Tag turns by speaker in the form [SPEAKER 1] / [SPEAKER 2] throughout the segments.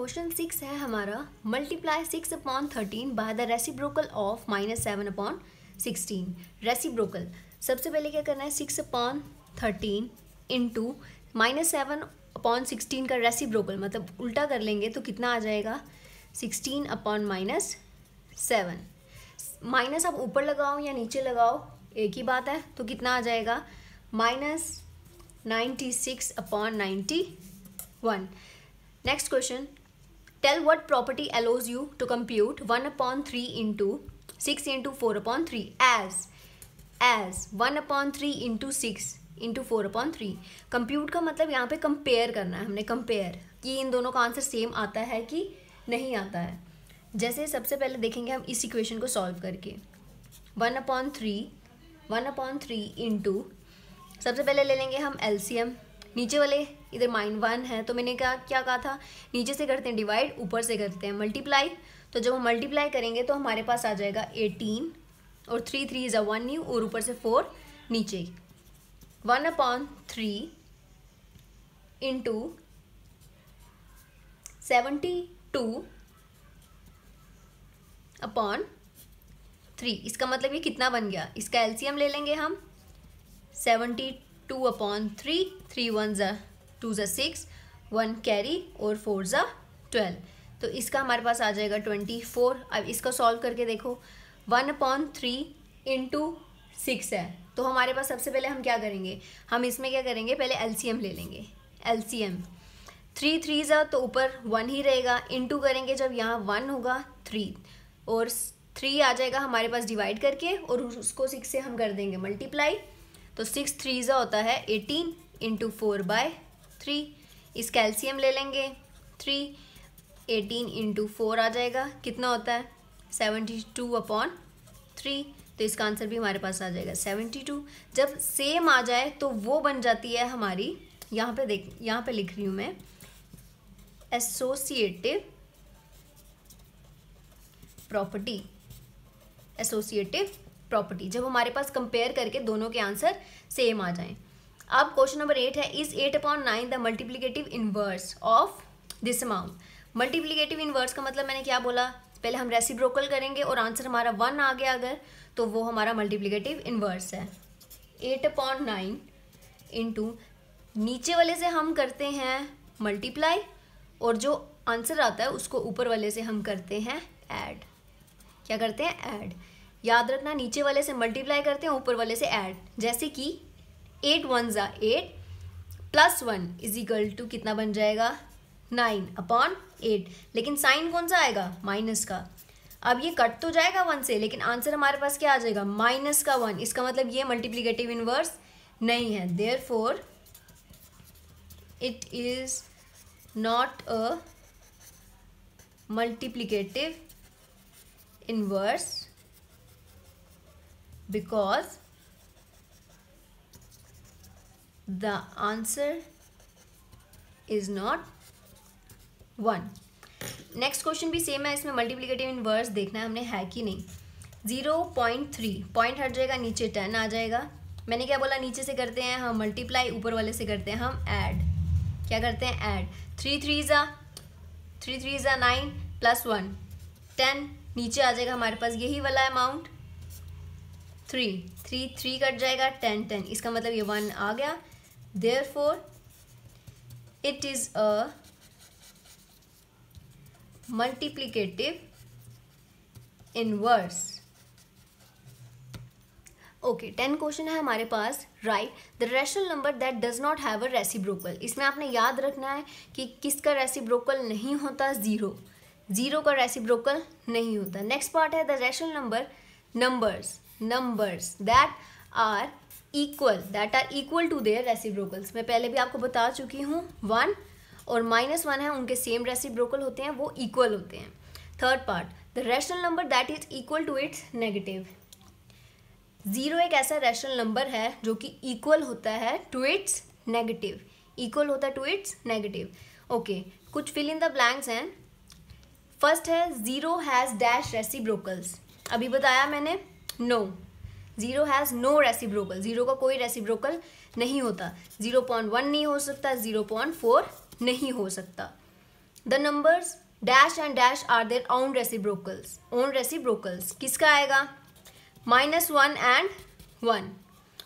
[SPEAKER 1] Question six है हमारा। Multiply six upon thirteen by the reciprocal of minus seven upon sixteen. Reciprocal सबसे पहले क्या करना है? Six upon thirteen into minus seven upon sixteen का रेसिब्रोकल मतलब उल्टा कर लेंगे तो कितना आ जाएगा? Sixteen upon minus seven. Minus आप ऊपर लगाओ या नीचे लगाओ, एक ही बात है तो कितना आ जाएगा? Minus ninety six upon ninety one. Next question. Tell what property allows you to compute one upon three into six into four upon three as as one upon three into six into four upon three compute का मतलब यहाँ पे compare करना है हमने compare कि इन दोनों का आंसर सेम आता है कि नहीं आता है? जैसे सबसे पहले देखेंगे हम इस इक्वेशन को सॉल्व करके. One upon three one upon three into सबसे पहले ले लेंगे हम एलसीएम नीचे वाले, इधर माइन वन है तो मैंने क्या क्या कहा था? नीचे से करते हैं डिवाइड ऊपर से करते हैं मल्टीप्लाई तो जब हम मल्टीप्लाई करेंगे तो हमारे पास आ जाएगा एटीन और three three is a one new और ऊपर से फोर नीचे. One upon three into seventy two upon three इसका मतलब ये कितना बन गया? इसका एलसीएम ले लेंगे हम. Seventy two upon three three one ज़ा, टू ज़ा सिक्स, वन कैरी और फोर ज़ा ट्वेल्व। तो इसका हमारे पास आ जाएगा ट्वेंटी फोर। अब इसका सॉल्व करके देखो, one upon three into six है। तो हमारे पास सबसे पहले हम क्या करेंगे? हम इसमें क्या करेंगे? पहले एलसीएम ले लेंगे। एलसीएम। थ्री थ्री ज़ा तो ऊपर वन ही रहेगा। इंटू करेंगे जब यहाँ वन होगा, थ्री। और थ्री आ जाएगा हमारे पास डिवाइड करके और उसको सिक्स से हम कर देंगे मल्टीप्लाई। तो सिक्स थ्री ज़ा होता है eighteen into four by three. इस कैल्शियम ले लेंगे। थ्री, एटीन इंटू फोर आ जाएगा। कितना होता है? Seventy two upon three. तो इसका आंसर भी हमारे पास आ जाएगा सेवेंटी टू। जब सेम आ जाए तो वो बन जाती है हमारी, यहाँ पे देख, यहाँ पे लिख रही हूँ मैं। एसोसिएटिव प्रॉपर्टी एसोसिएटिव प्रॉपर्टी जब हमारे पास कंपेयर करके दोनों के आंसर सेम आ जाएँ। अब क्वेश्चन नंबर एट है is eight upon nine the multiplicative inverse of this amount multiplicative inverse का मतलब मैंने क्या बोला? पहले हम रेसिप्रोकल करेंगे और आंसर हमारा वन आ गया अगर तो वो हमारा मल्टीप्लीकेटिव इनवर्स है। एट अपॉन नाइन इंटू नीचे वाले से हम करते हैं मल्टीप्लाई और जो आंसर आता है उसको ऊपर वाले से हम करते हैं ऐड क्या करते हैं? ऐड याद रखना, नीचे वाले से मल्टीप्लाई करते हैं, ऊपर वाले से ऐड जैसे कि एट वन ज़ा eight plus one is equal to कितना बन जाएगा? नाइन अपॉन एट लेकिन साइन कौन सा आएगा? माइनस का. अब ये कट तो जाएगा वन से, लेकिन आंसर हमारे पास क्या आ जाएगा? माइनस का वन इसका मतलब ये मल्टीप्लीकेटिव इनवर्स नहीं है. Therefore it is not a multiplicative inverse because the answer is not one next question भी सेम है, इसमें मल्टीप्लीकेटिव इनवर्स देखना है, हमने है कि नहीं? ज़ीरो पॉइंट थ्री पॉइंट हट जाएगा, नीचे टेन आ जाएगा। मैंने क्या बोला? नीचे से करते हैं हम मल्टीप्लाई ऊपर वाले से करते हैं, हम ऐड क्या करते हैं? ऐड थ्री थ्री ज़ा थ्री थ्री ज़ा नाइन प्लस वन टेन नीचे आ जाएगा हमारे पास, यही वाला amount three three three cut जाएगा टेन टेन इसका मतलब ये वन आ गया. Therefore it is a multiplicative inverse okay ten question है हमारे पास. Right the rational number that does not have a reciprocal इसमें आपने याद रखना है कि किसका रेसिब्रोकल नहीं होता? ज़ीरो ज़ीरो का रेसिब्रोकल नहीं होता. नेक्स्ट पार्ट है the rational number numbers numbers that are equal, that are equal to their reciprocals. मैं पहले भी आपको बता चुकी हूँ वन और माइनस वन है, उनके सेम रेसिप्रोकल होते हैं, वो इक्वल होते हैं। Third part the rational number that is equal to its negative zero एक ऐसा रैशनल नंबर है जो कि इक्वल होता है टू इट्स नेगेटिव इक्वल होता है टू इट्स नेगेटिव ओके कुछ फिल इन द ब्लैंक्स हैं। फ़र्स्ट है ज़ीरो हैज़ डैश रेसिप्रोकल्स अभी बताया मैंने no zero has no reciprocal zero का कोई रेसिब्रोकल नहीं होता. ज़ीरो पॉइंट वन नहीं हो सकता. ज़ीरो पॉइंट फोर नहीं हो सकता. The numbers dash and dash are their own reciprocals own reciprocals किसका आएगा? माइनस वन एंड वन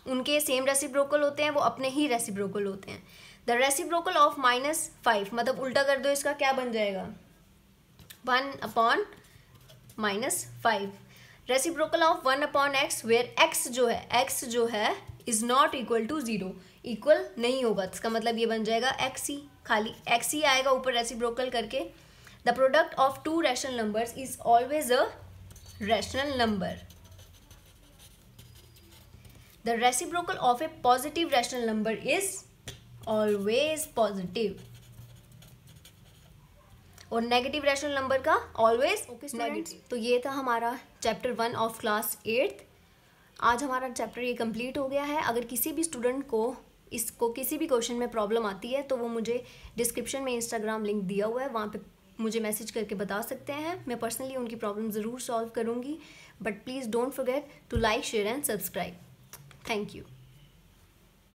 [SPEAKER 1] उनके सेम रेसिब्रोकल होते हैं, वो अपने ही रेसिब्रोकल होते हैं. The reciprocal of minus five मतलब उल्टा कर दो, इसका क्या बन जाएगा? One upon minus five reciprocal of one upon x where x जो है एक्स जो है is not equal to zero equal नहीं होगा. इसका मतलब ये बन जाएगा एक्स ही खाली. एक्स ही आएगा ऊपर रेसिप्रोकल करके. The product of two rational numbers is always a rational number the reciprocal of a positive rational number is always positive और नेगेटिव रैशनल नंबर का ऑलवेज नेगेटिव तो ये था हमारा chapter one of class eighth आज हमारा chapter ये complete हो गया है। अगर किसी भी स्टूडेंट को इसको किसी भी क्वेश्चन में प्रॉब्लम आती है तो वो मुझे डिस्क्रिप्शन में इंस्टाग्राम लिंक दिया हुआ है। वहाँ पे मुझे मैसेज करके बता सकते हैं। मैं पर्सनली उनकी प्रॉब्लम ज़रूर सॉल्व करूँगी। But please don't forget to like share and subscribe thank you